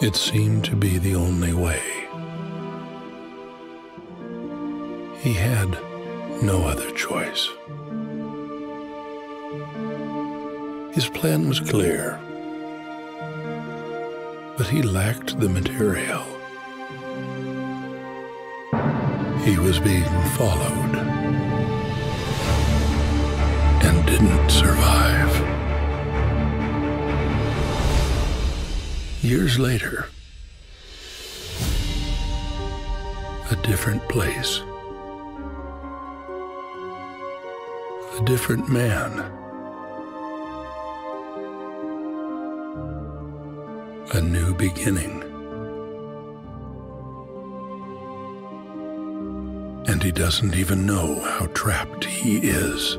It seemed to be the only way. He had no other choice. His plan was clear, but he lacked the material. He was being followed and didn't survive. Years later, a different place, a different man, a new beginning. And he doesn't even know how trapped he is.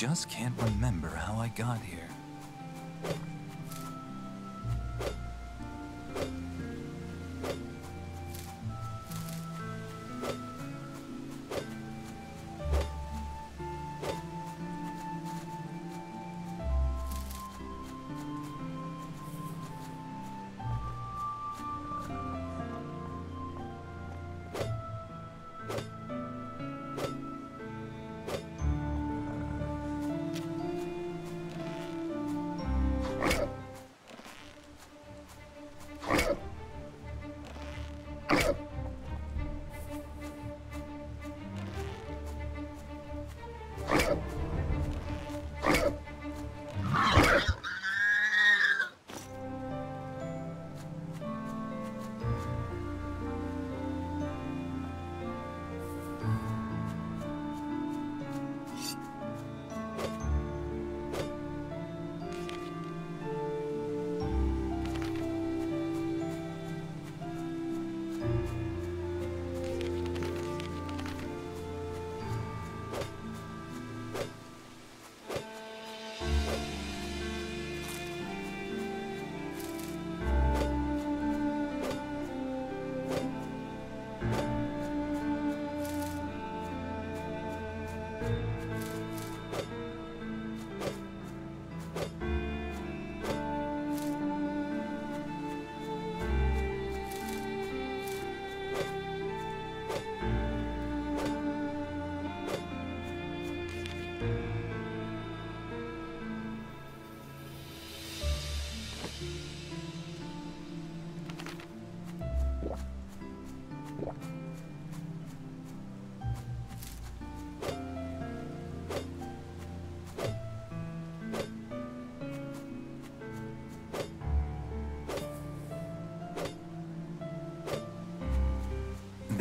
Just can't remember how I got here.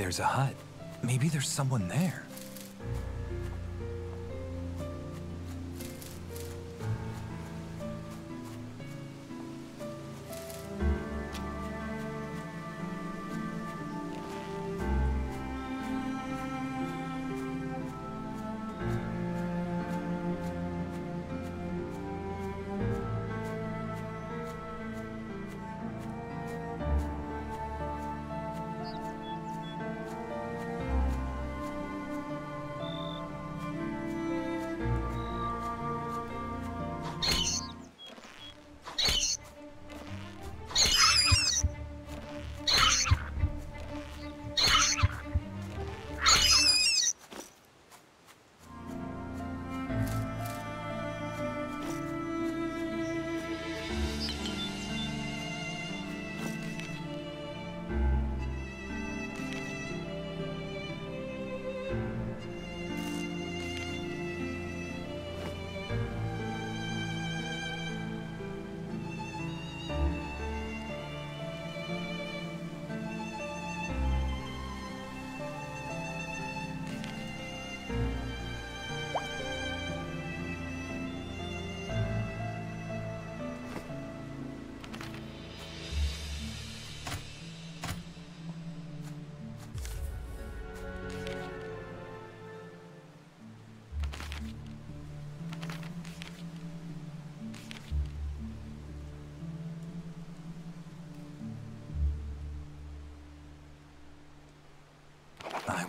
There's a hut. Maybe there's someone there.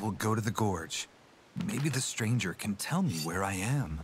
Will go to the gorge. Maybe the stranger can tell me where I am.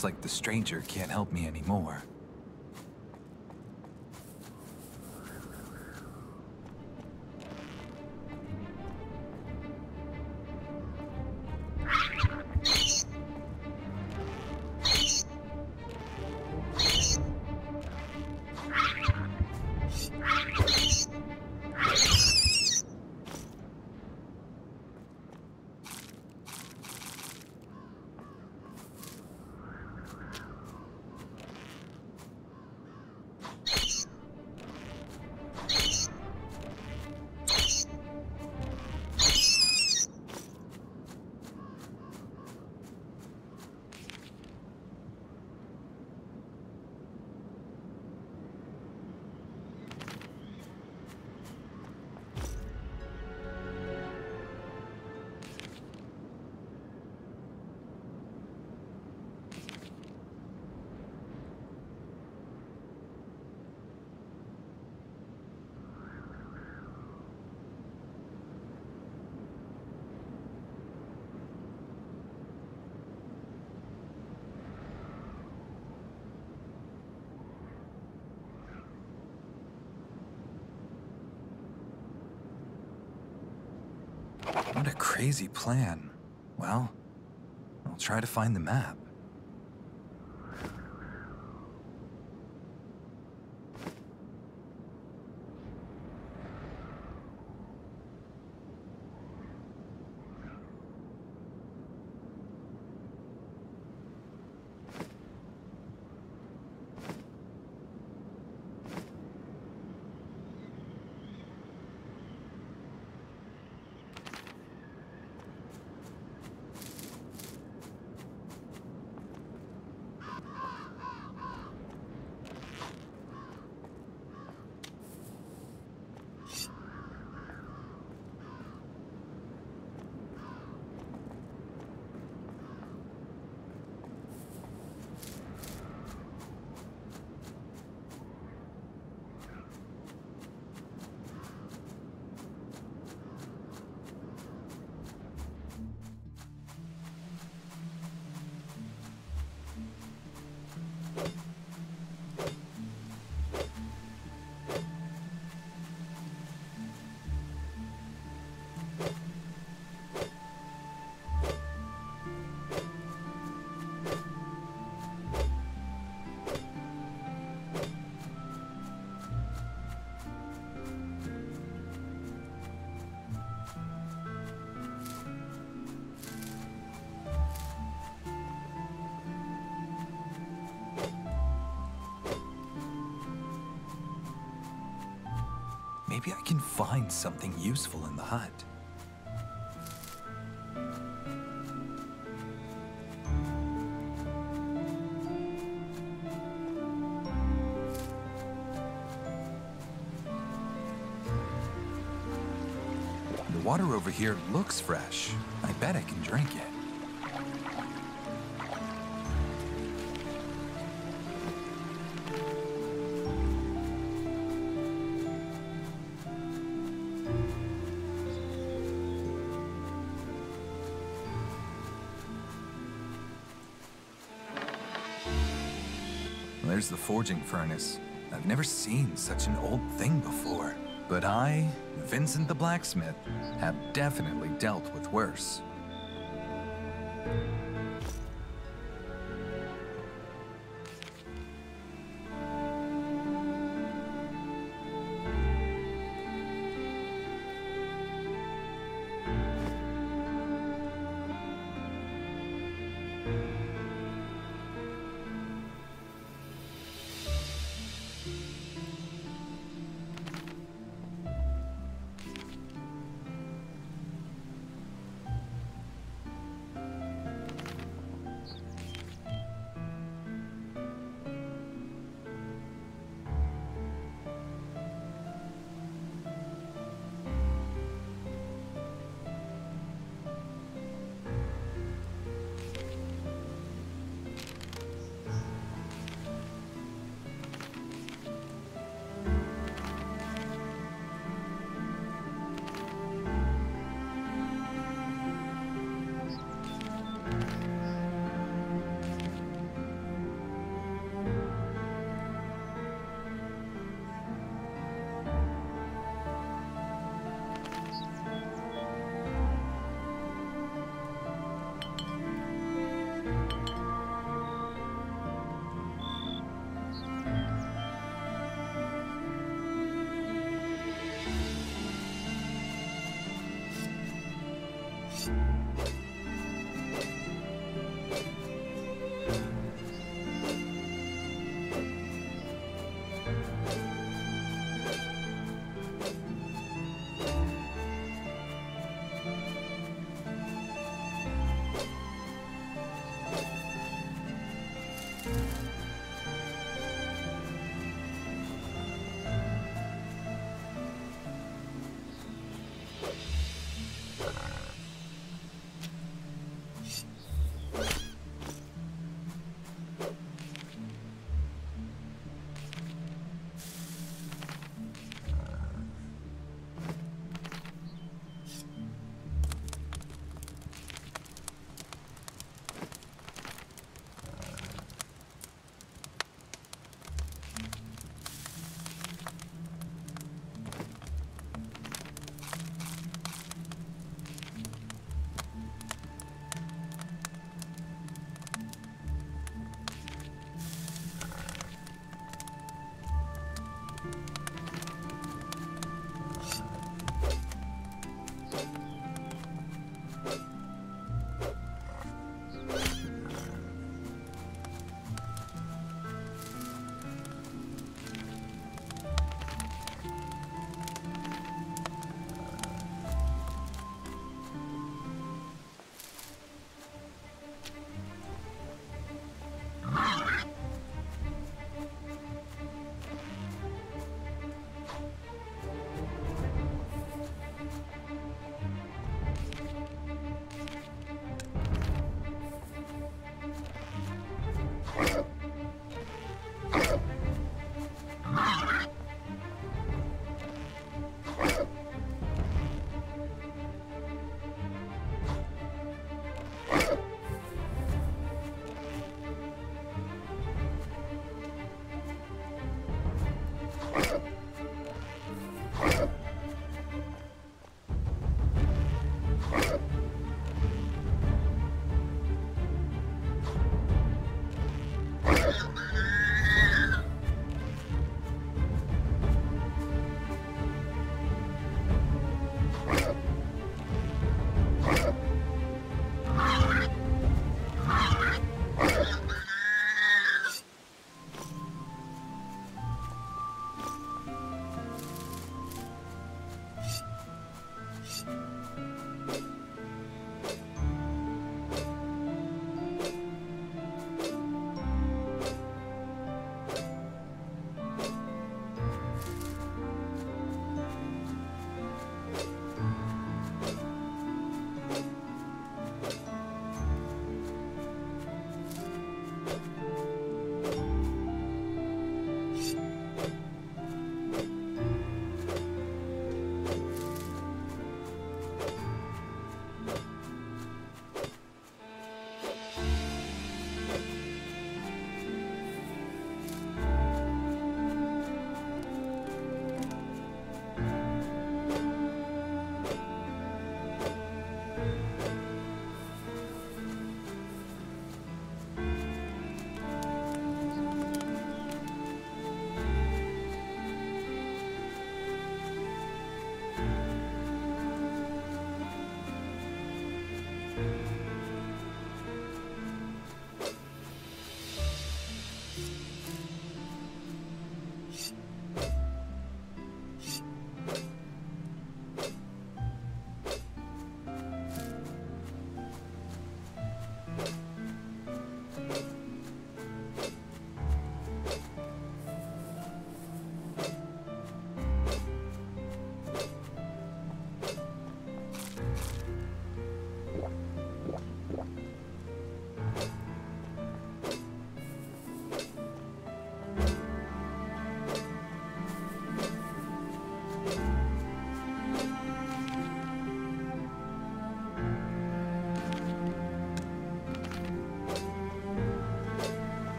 Looks like the stranger can't help me anymore. What a crazy plan. Well, I'll try to find the map. Maybe I can find something useful in the hut. The water over here looks fresh. I bet I can drink it. Forging furnace. I've never seen such an old thing before. But I, Vincent the blacksmith, have definitely dealt with worse.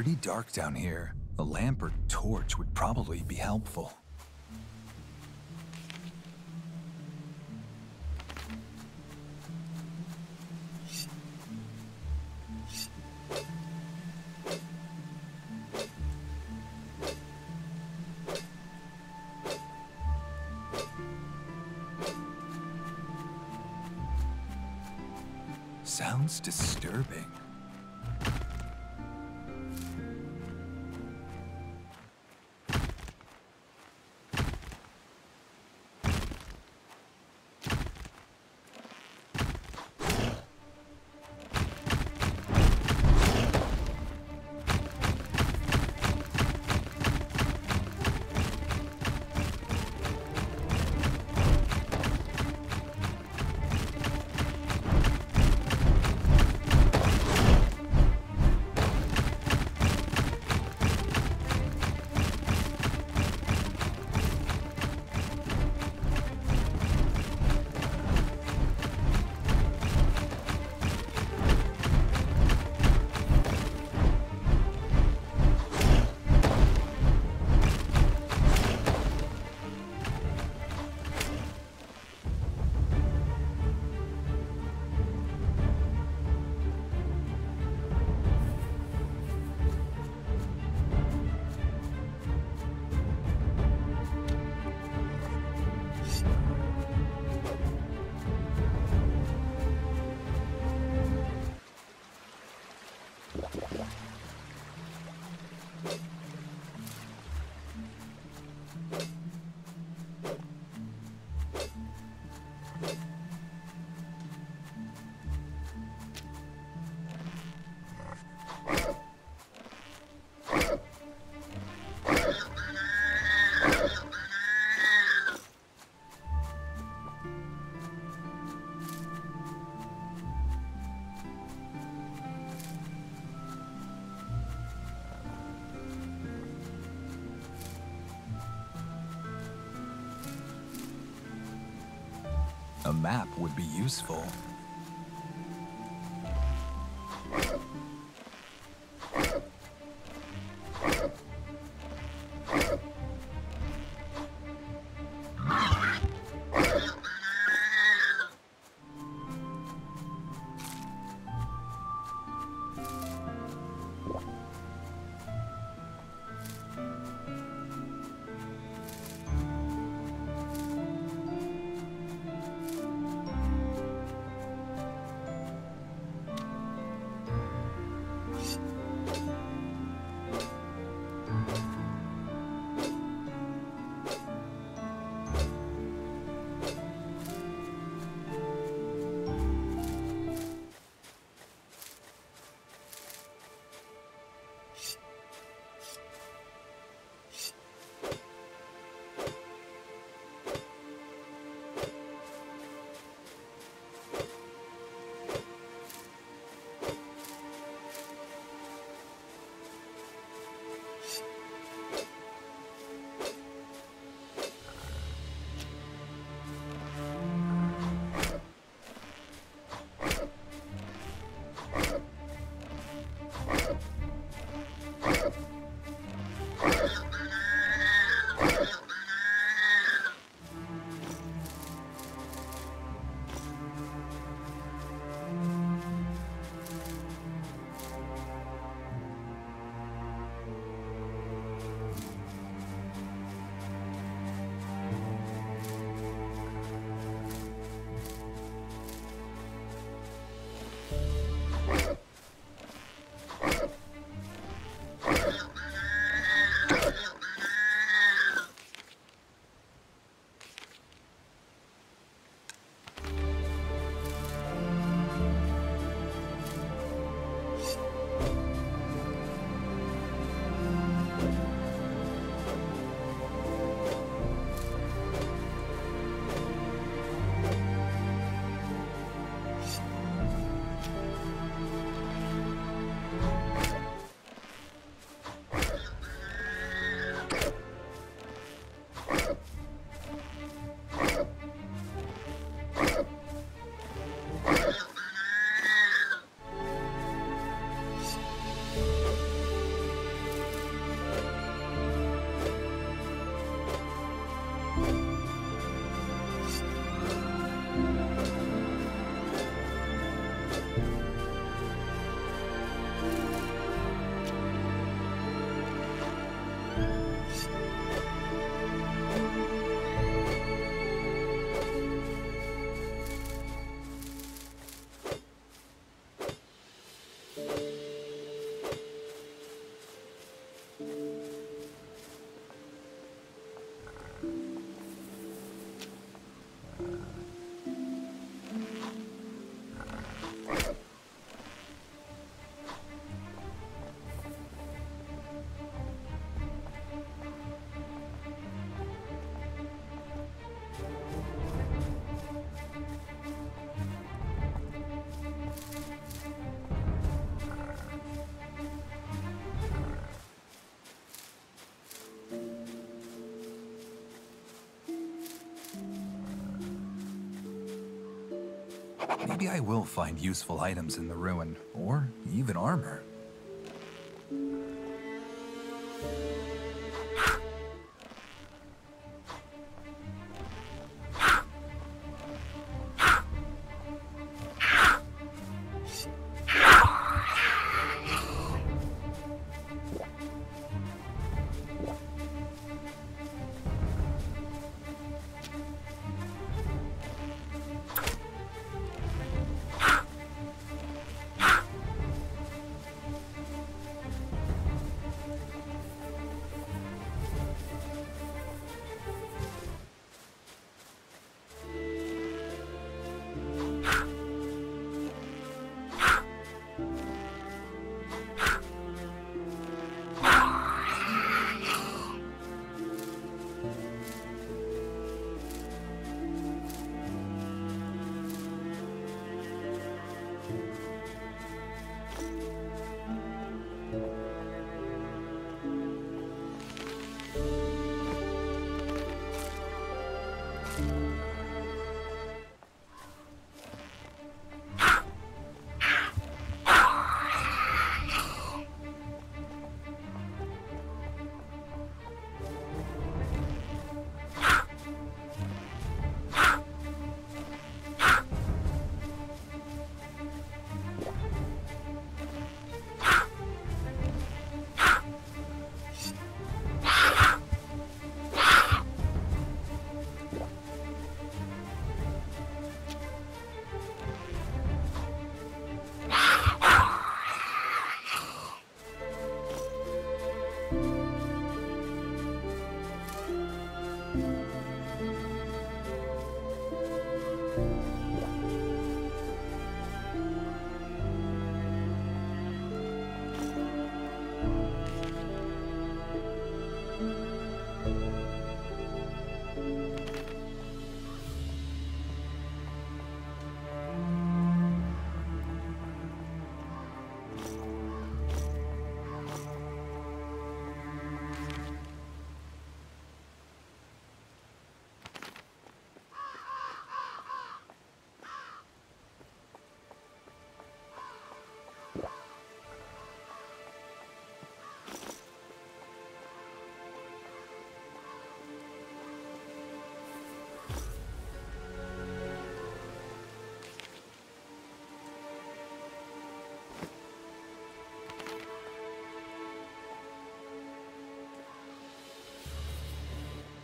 Pretty dark down here. A lamp or torch would probably be helpful. A map would be useful. Maybe I will find useful items in the ruin, or even armor.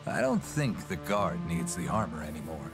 I don't think the guard needs the armor anymore.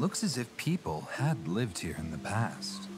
Looks as if people had lived here in the past.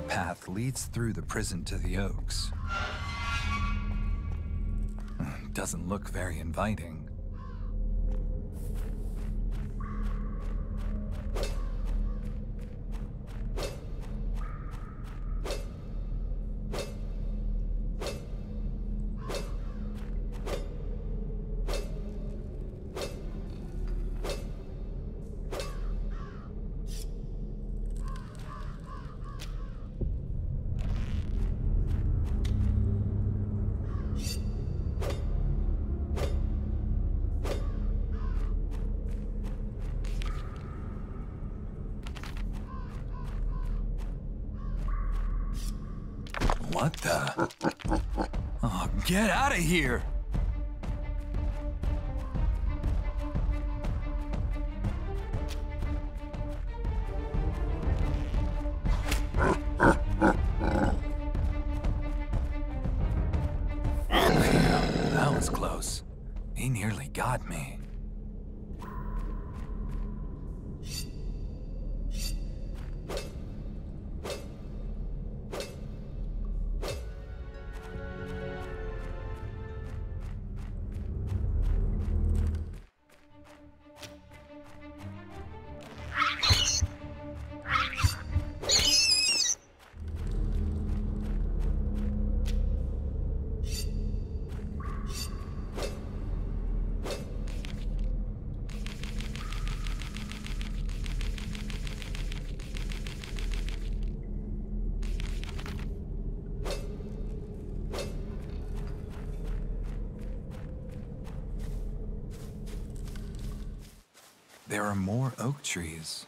A path leads through the prison to the Oaks. Doesn't look very inviting. Of here! That was close. He nearly got me. There are more oak trees.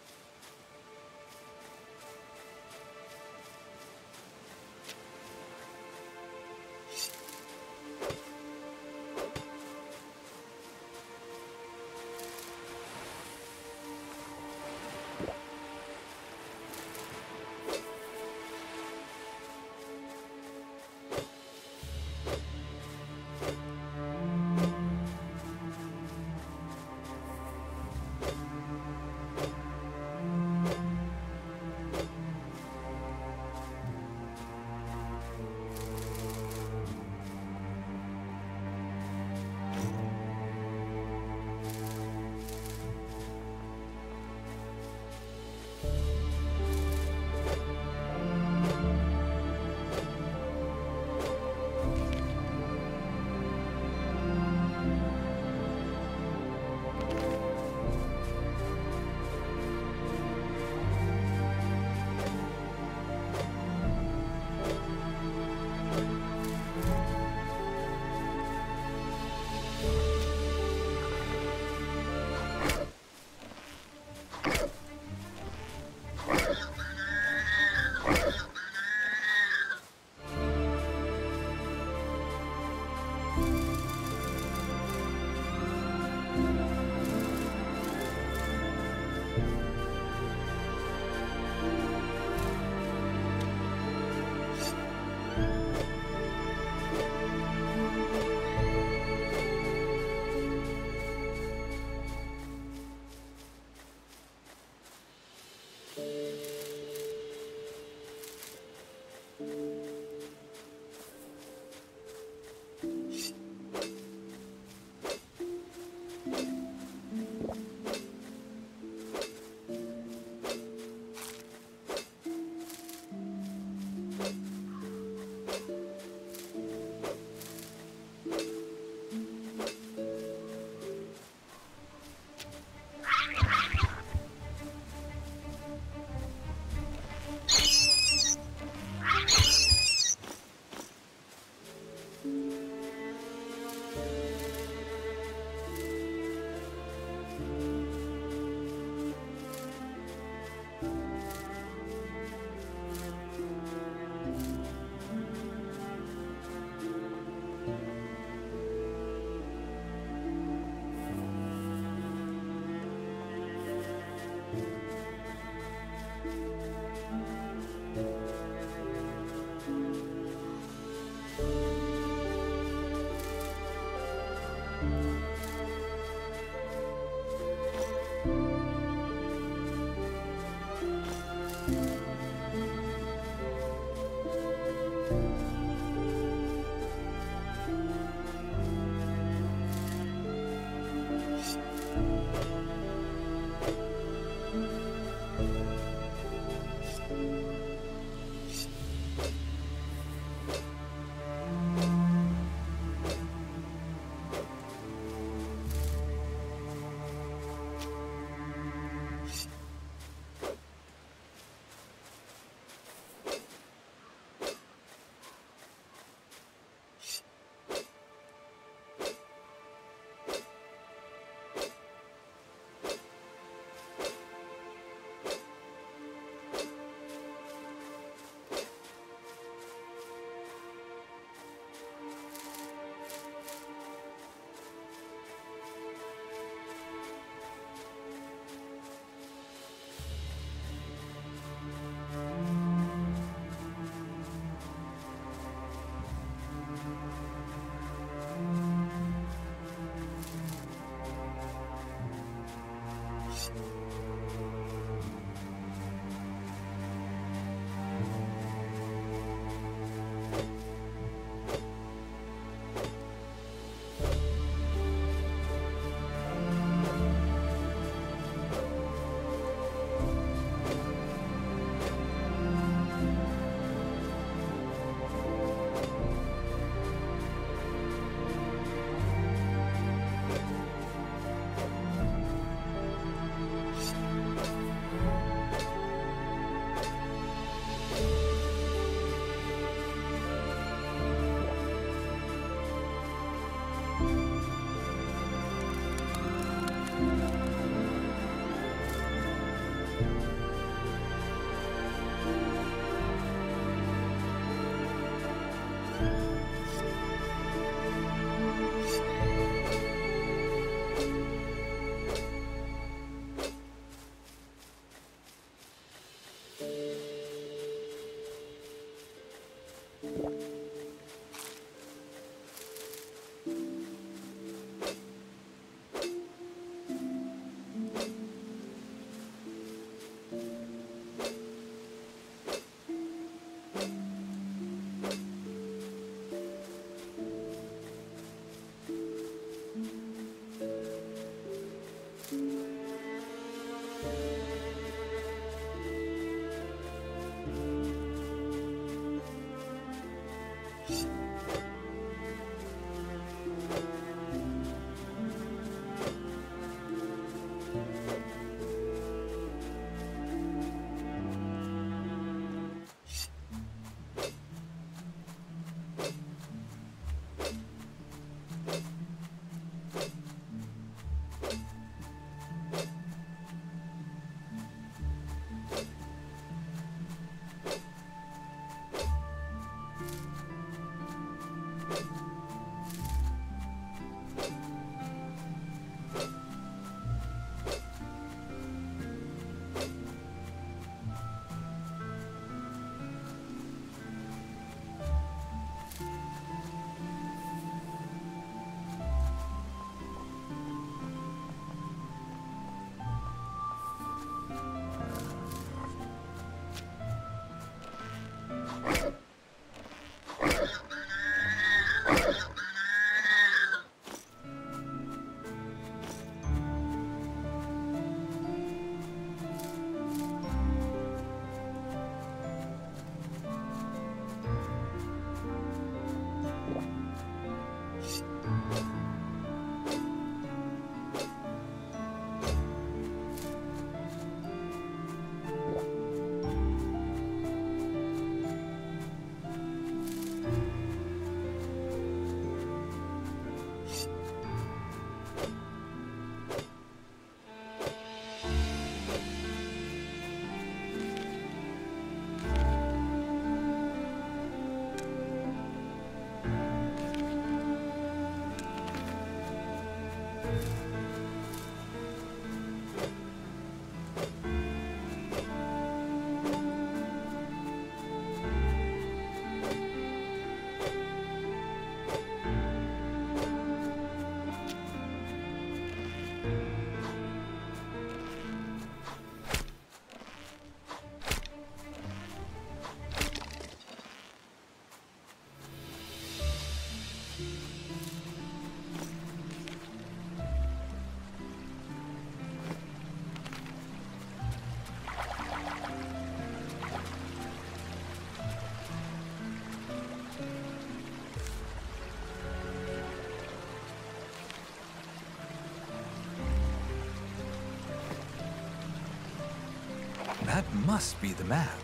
Must be the map.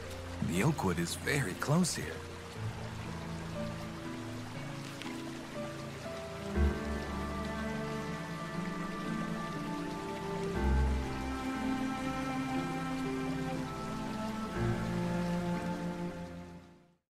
The Oakwood is very close here.